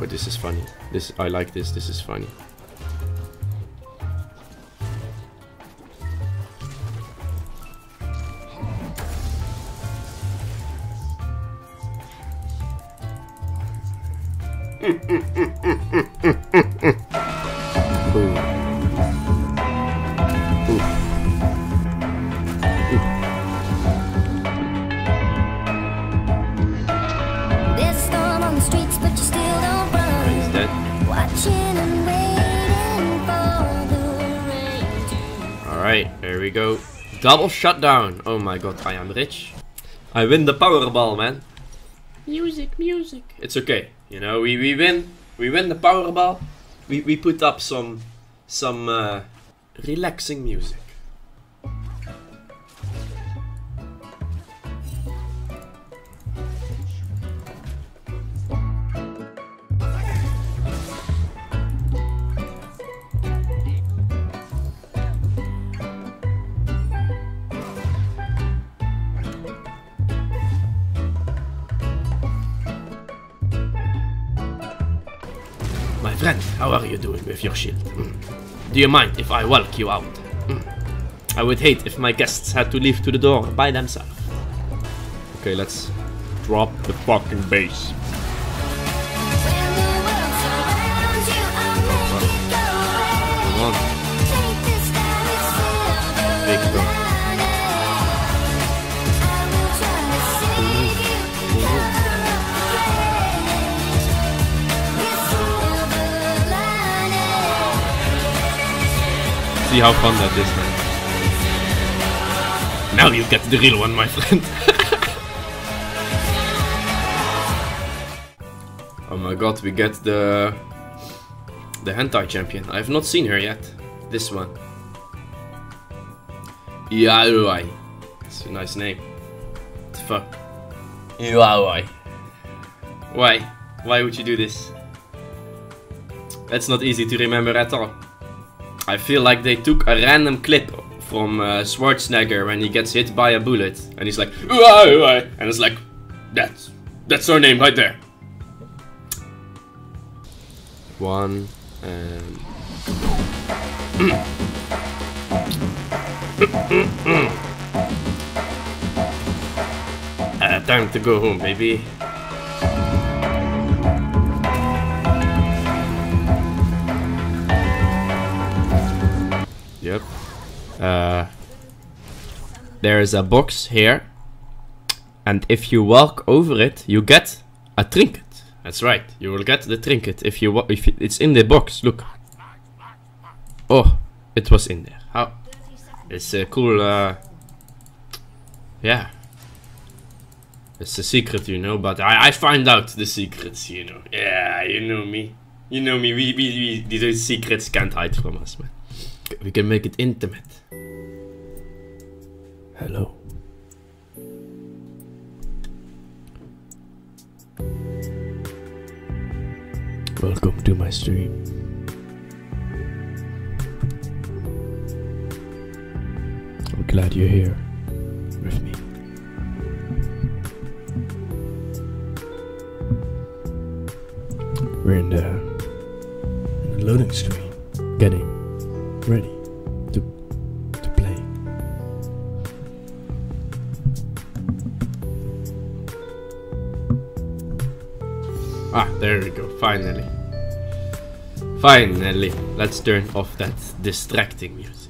Oh, this is funny. This I like this. This is funny. Boom. Alright, there we go. Double shutdown. Oh my god, I am rich. I win the Powerball, man. Music, music. It's okay. You know, we, we win. We win the Powerball. We, we put up some some uh, relaxing music. My friend, how are you doing with your shield? Mm. Do you mind if I walk you out? Mm. I would hate if my guests had to leave to the door by themselves. Okay, let's drop the fucking bass. See how fun that is, man. Now you get the real one, my friend. oh my god, we get the the hentai champion. I have not seen her yet. This one. Yaoi. It's a nice name. The fuck? Yaoi. Why? Why would you do this? That's not easy to remember at all. I feel like they took a random clip from uh, Schwarzenegger when he gets hit by a bullet, and he's like, "Uah, uah," and it's like, that's that's her name right there. One and. uh, time to go home, baby. Yep. Uh, there is a box here, and if you walk over it, you get a trinket. That's right. You will get the trinket if you if it's in the box. Look. Oh, it was in there. How? It's a cool. Uh, yeah. It's a secret, you know, but I, I find out the secrets, you know. Yeah, you know me. You know me. We, we, we these secrets can't hide from us, man. We can make it intimate. Hello. Welcome to my stream. I'm glad you're here with me. We're in the, in the loading screen, getting ready to to play. Ah, there we go. Finally. Finally. Let's turn off that distracting music.